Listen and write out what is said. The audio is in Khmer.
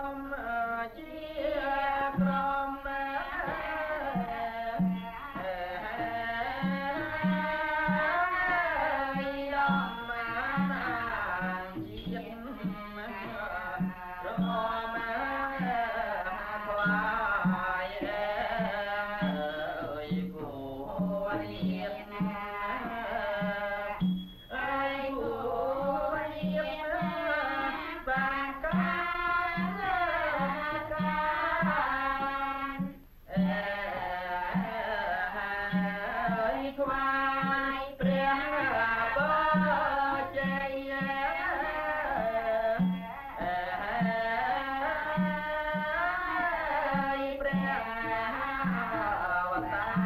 come Bye.